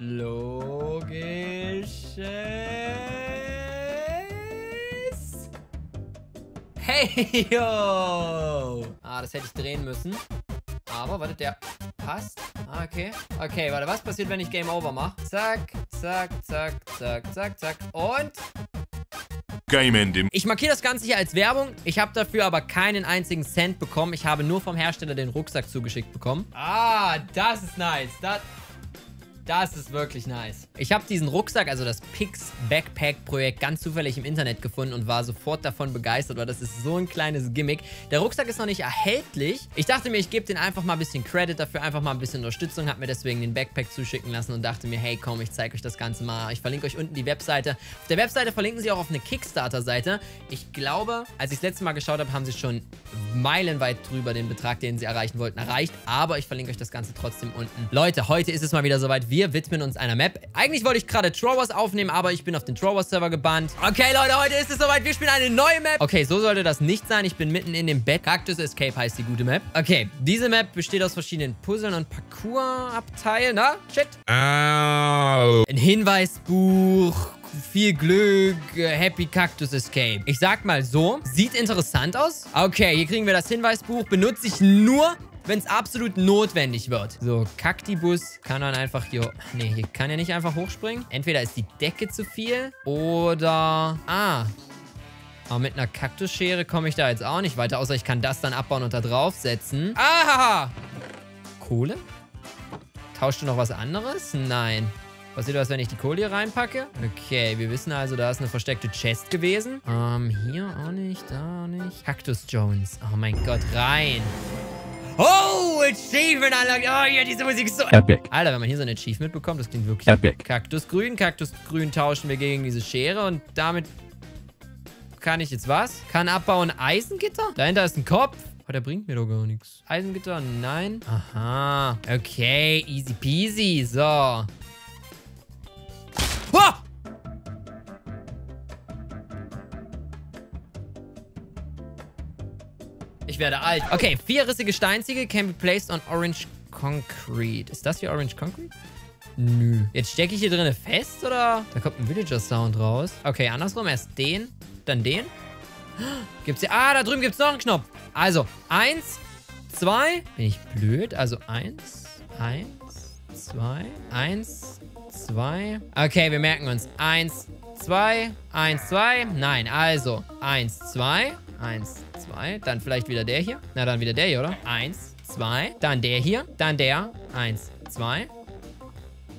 Logisches. Hey, yo. Ah, das hätte ich drehen müssen. Aber, warte, der passt. Ah, okay. Okay, warte, was passiert, wenn ich Game Over mache? Zack, zack, zack, zack, zack, zack. Und... Game Ending. Ich markiere das Ganze hier als Werbung. Ich habe dafür aber keinen einzigen Cent bekommen. Ich habe nur vom Hersteller den Rucksack zugeschickt bekommen. Ah, das ist nice. Das, das ist wirklich nice. Ich habe diesen Rucksack, also das Pix Backpack Projekt, ganz zufällig im Internet gefunden und war sofort davon begeistert, weil das ist so ein kleines Gimmick. Der Rucksack ist noch nicht erhältlich. Ich dachte mir, ich gebe den einfach mal ein bisschen Credit dafür, einfach mal ein bisschen Unterstützung, habe mir deswegen den Backpack zuschicken lassen und dachte mir, hey, komm, ich zeige euch das Ganze mal. Ich verlinke euch unten die Webseite. Auf der Webseite verlinken sie auch auf eine Kickstarter-Seite. Ich glaube, als ich das letzte Mal geschaut habe, haben sie schon meilenweit drüber den Betrag, den sie erreichen wollten, erreicht. Aber ich verlinke euch das Ganze trotzdem unten. Leute, heute ist es mal wieder soweit. Wir widmen uns einer Map. Eigentlich wollte ich gerade Trowers aufnehmen, aber ich bin auf den Trowers-Server gebannt. Okay, Leute, heute ist es soweit. Wir spielen eine neue Map. Okay, so sollte das nicht sein. Ich bin mitten in dem Bett. Cactus Escape heißt die gute Map. Okay, diese Map besteht aus verschiedenen Puzzlen und Parcours-Abteilen. Na, shit. Au. Ein Hinweisbuch, viel Glück, Happy Cactus Escape. Ich sag mal so, sieht interessant aus. Okay, hier kriegen wir das Hinweisbuch. Benutze ich nur, wenn es absolut notwendig wird. So, Kaktibus kann dann einfach hier... Nee, hier kann er nicht einfach hochspringen. Entweder ist die Decke zu viel oder... Ah, aber mit einer Kaktusschere komme ich da jetzt auch nicht weiter, außer ich kann das dann abbauen und da draufsetzen. Ah! Kohle? Tauscht du noch was anderes? Nein. Was, wenn ich die Kohle hier reinpacke? Okay, wir wissen also, da ist eine versteckte Chest gewesen. Ähm, hier auch nicht, da auch nicht. Cactus Jones. Oh mein Gott, rein. Oh, Achievement unlocked. Oh, ja, diese Musik ist so... Epic. Alter, wenn man hier so ein Achievement bekommt, das klingt wirklich... Epic. Kaktusgrün. Kaktusgrün tauschen wir gegen diese Schere und damit kann ich jetzt was? Kann abbauen Eisengitter? Dahinter ist ein Kopf. Aber der bringt mir doch gar nichts. Eisengitter? Nein. Aha. Okay, easy peasy. So. Ich werde alt. Okay, vierrissige Steinziegel can be placed on orange concrete. Ist das hier orange concrete? Nö. Jetzt stecke ich hier drinnen fest, oder? Da kommt ein Villager-Sound raus. Okay, andersrum. Erst den, dann den. Gibt's hier... Ah, da drüben gibt's noch einen Knopf. Also, eins, zwei. Bin ich blöd? Also, eins, eins, zwei, eins, zwei. Okay, wir merken uns. Eins, zwei, eins, zwei. Nein, also, eins, zwei, eins, zwei. Dann vielleicht wieder der hier. Na, dann wieder der hier, oder? Eins, zwei. Dann der hier. Dann der. Eins, zwei.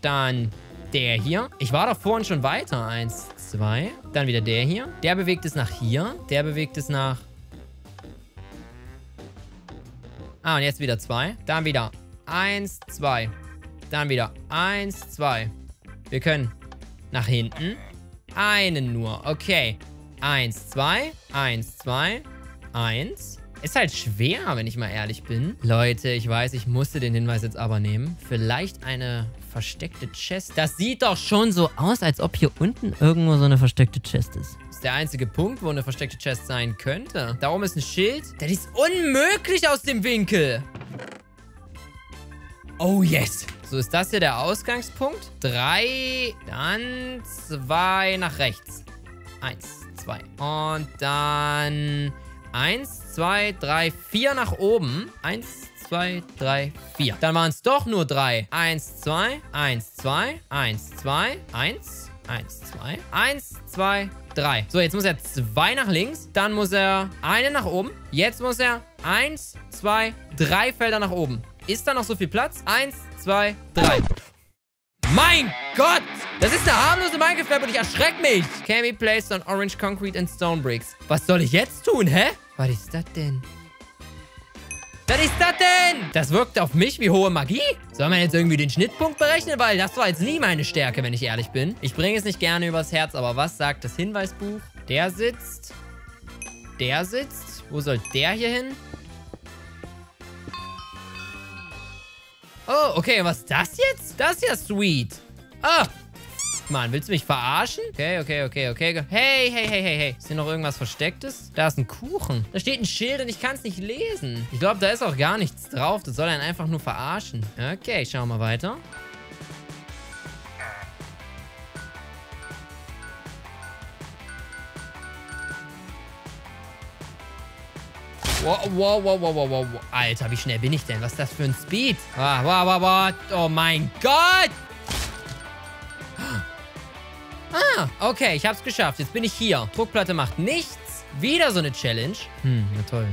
Dann der hier. Ich war doch vorhin schon weiter. Eins, zwei. Dann wieder der hier. Der bewegt es nach hier. Der bewegt es nach... Ah, und jetzt wieder zwei. Dann wieder eins, zwei. Dann wieder eins, zwei. Wir können nach hinten. Einen nur. Okay. Eins, zwei. Eins, zwei. Eins. Ist halt schwer, wenn ich mal ehrlich bin. Leute, ich weiß, ich musste den Hinweis jetzt aber nehmen. Vielleicht eine versteckte Chest. Das sieht doch schon so aus, als ob hier unten irgendwo so eine versteckte Chest ist. Das ist der einzige Punkt, wo eine versteckte Chest sein könnte. Da oben ist ein Schild. Das ist unmöglich aus dem Winkel. Oh, yes. So, ist das hier der Ausgangspunkt? Drei, dann zwei nach rechts. Eins, zwei. Und dann eins, zwei, drei, vier nach oben. Eins, zwei, drei, vier. Dann waren es doch nur drei. Eins, zwei, eins, zwei, eins, zwei, eins, eins, zwei, eins, zwei, drei. So, jetzt muss er zwei nach links. Dann muss er eine nach oben. Jetzt muss er eins, zwei, drei Felder nach oben. Ist da noch so viel Platz? Eins, zwei, drei. Mein Gott! Das ist eine harmlose Minecraft-Map und ich erschreck mich. Can placed on orange concrete and stone bricks. Was soll ich jetzt tun, hä? Was ist das denn? Was ist das denn? Das wirkt auf mich wie hohe Magie. Soll man jetzt irgendwie den Schnittpunkt berechnen? Weil das war jetzt nie meine Stärke, wenn ich ehrlich bin. Ich bringe es nicht gerne übers Herz, aber was sagt das Hinweisbuch? Der sitzt. Der sitzt. Wo soll der hier hin? Oh, okay, was ist das jetzt? Das ist ja sweet. Ah, Mann, willst du mich verarschen? Okay, okay, okay, okay. Hey, hey, hey, hey, hey. Ist hier noch irgendwas Verstecktes? Da ist ein Kuchen. Da steht ein Schild und ich kann es nicht lesen. Ich glaube, da ist auch gar nichts drauf. Das soll einen einfach nur verarschen. Okay, schauen wir mal weiter. Wow, wow, wow, wow, wow, wow. Alter, wie schnell bin ich denn? Was ist das für ein Speed? Wow, wow, wow, wow. Oh mein Gott. Ah, okay, ich hab's geschafft. Jetzt bin ich hier. Druckplatte macht nichts. Wieder so eine Challenge. Hm, na toll.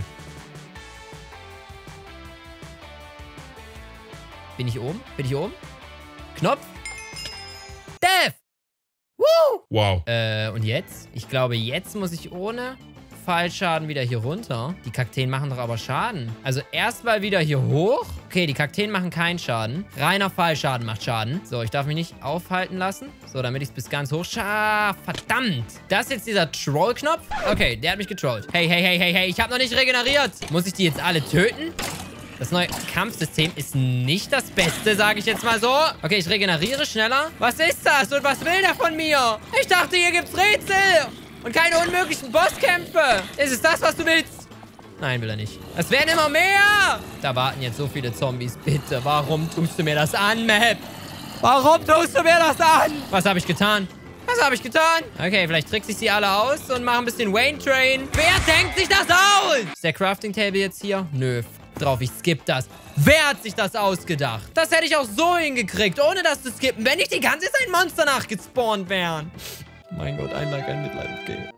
Bin ich oben? Bin ich oben? Knopf. Death! Woo! Wow. Äh, und jetzt? Ich glaube, jetzt muss ich ohne Fallschaden wieder hier runter. Die Kakteen machen doch aber Schaden. Also erstmal wieder hier hoch. Okay, die Kakteen machen keinen Schaden. Reiner Fallschaden macht Schaden. So, ich darf mich nicht aufhalten lassen. So, damit ich es bis ganz hoch schaffe. Verdammt. Das ist jetzt dieser Troll-Knopf? Okay, der hat mich getrollt. Hey, hey, hey, hey, hey. Ich habe noch nicht regeneriert. Muss ich die jetzt alle töten? Das neue Kampfsystem ist nicht das Beste, sage ich jetzt mal so. Okay, ich regeneriere schneller. Was ist das? Und was will der von mir? Ich dachte, hier gibt's Rätsel. Und keine unmöglichen Bosskämpfe. Ist es das, was du willst? Nein, will er nicht. Es werden immer mehr. Da warten jetzt so viele Zombies. Bitte, warum tust du mir das an, Map? Warum tust du mir das an? Was habe ich getan? Was habe ich getan? Okay, vielleicht trickse ich sie alle aus und mache ein bisschen Wayne Train. Wer denkt sich das aus? Ist der Crafting Table jetzt hier? Nö, drauf. Ich skippe das. Wer hat sich das ausgedacht? Das hätte ich auch so hingekriegt, ohne das zu skippen, wenn nicht die ganze Zeit Monster nachgespawnt wären. Mein Gott, ein Like, ein Mitleid, okay.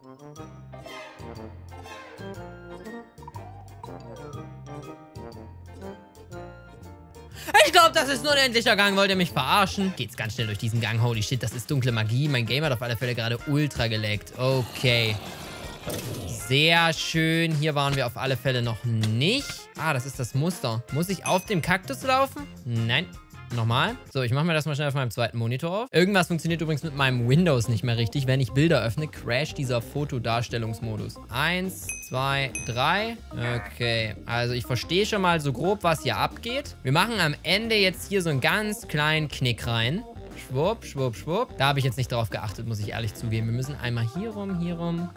Ich glaube, das ist nur ein endlicher Gang. Wollt ihr mich verarschen? Geht's ganz schnell durch diesen Gang. Holy shit, das ist dunkle Magie. Mein Game hat auf alle Fälle gerade ultra geleckt. Okay. Sehr schön. Hier waren wir auf alle Fälle noch nicht. Ah, das ist das Muster. Muss ich auf dem Kaktus laufen? Nein. Nochmal. So, ich mache mir das mal schnell auf meinem zweiten Monitor auf. Irgendwas funktioniert übrigens mit meinem Windows nicht mehr richtig. Wenn ich Bilder öffne, crasht dieser Fotodarstellungsmodus. Eins, zwei, drei. Okay, also ich verstehe schon mal so grob, was hier abgeht. Wir machen am Ende jetzt hier so einen ganz kleinen Knick rein. Schwupp, schwupp, schwupp. Da habe ich jetzt nicht drauf geachtet, muss ich ehrlich zugeben. Wir müssen einmal hier rum, hier rum,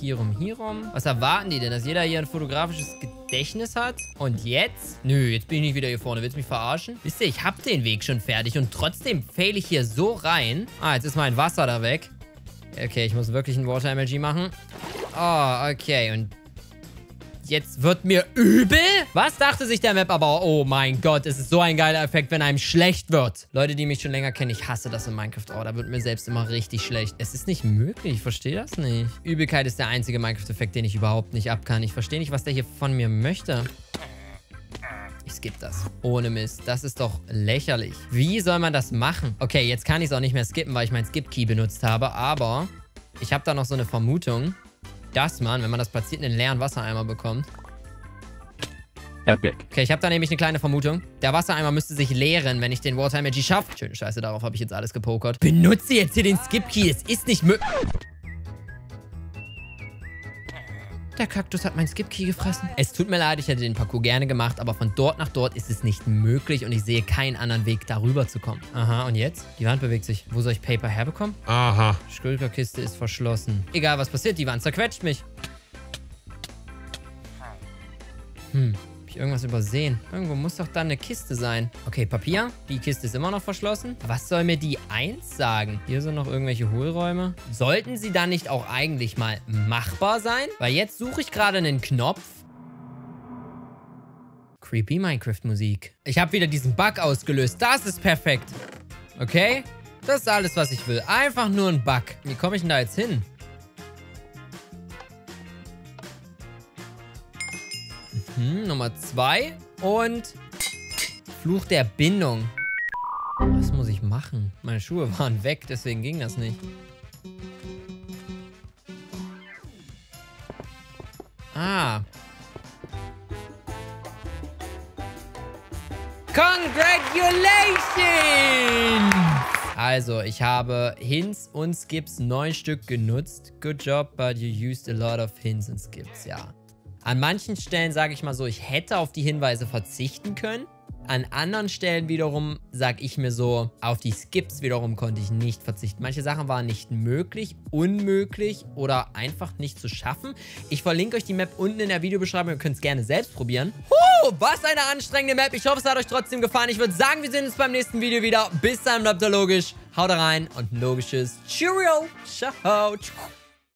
hier rum, hier rum. Was erwarten die denn? Dass jeder hier ein fotografisches Gedächtnis hat? Und jetzt? Nö, jetzt bin ich nicht wieder hier vorne. Willst du mich verarschen? Wisst ihr, ich hab den Weg schon fertig und trotzdem fail ich hier so rein. Ah, jetzt ist mein Wasser da weg. Okay, ich muss wirklich ein Water MLG machen. Oh, okay. Und jetzt wird mir übel? Was dachte sich der Map aber? Oh mein Gott, es ist so ein geiler Effekt, wenn einem schlecht wird. Leute, die mich schon länger kennen, ich hasse das in Minecraft. Oh, da wird mir selbst immer richtig schlecht. Es ist nicht möglich, ich verstehe das nicht. Übelkeit ist der einzige Minecraft-Effekt, den ich überhaupt nicht abkann. Ich verstehe nicht, was der hier von mir möchte. Ich skippe das. Ohne Mist. Das ist doch lächerlich. Wie soll man das machen? Okay, jetzt kann ich es auch nicht mehr skippen, weil ich meinen Skip-Key benutzt habe. Aber ich habe da noch so eine Vermutung dass man, wenn man das platziert, einen leeren Wassereimer bekommt. Epic. Okay, ich habe da nämlich eine kleine Vermutung. Der Wassereimer müsste sich leeren, wenn ich den Water Energy schaffe. Schöne Scheiße, darauf habe ich jetzt alles gepokert. Benutze jetzt hier den Skip-Key. Es ist nicht möglich. Der Kaktus hat meinen Skip-Key gefressen. Es tut mir leid, ich hätte den Parcours gerne gemacht, aber von dort nach dort ist es nicht möglich und ich sehe keinen anderen Weg, darüber zu kommen. Aha, und jetzt? Die Wand bewegt sich. Wo soll ich Paper herbekommen? Aha. Schulterkiste ist verschlossen. Egal, was passiert, die Wand zerquetscht mich. Hm, irgendwas übersehen? Irgendwo muss doch da eine Kiste sein. Okay, Papier. Die Kiste ist immer noch verschlossen. Was soll mir die 1 sagen? Hier sind noch irgendwelche Hohlräume. Sollten sie dann nicht auch eigentlich mal machbar sein? Weil jetzt suche ich gerade einen Knopf. Creepy Minecraft-Musik. Ich habe wieder diesen Bug ausgelöst. Das ist perfekt. Okay? Das ist alles, was ich will. Einfach nur ein Bug. Wie komme ich denn da jetzt hin? Mhm, Nummer zwei. Und Fluch der Bindung. Was muss ich machen? Meine Schuhe waren weg, deswegen ging das nicht. Ah. Congratulations! Also, ich habe Hints und Skips neun Stück genutzt. Good job, but you used a lot of Hints und Skips, ja. An manchen Stellen sage ich mal so, ich hätte auf die Hinweise verzichten können. An anderen Stellen wiederum sage ich mir so, auf die Skips wiederum konnte ich nicht verzichten. Manche Sachen waren nicht möglich, unmöglich oder einfach nicht zu schaffen. Ich verlinke euch die Map unten in der Videobeschreibung. Ihr könnt es gerne selbst probieren. Huh, was eine anstrengende Map. Ich hoffe, es hat euch trotzdem gefallen. Ich würde sagen, wir sehen uns beim nächsten Video wieder. Bis dann, bleibt da logisch. Haut rein und logisches Cheerio. Ciao.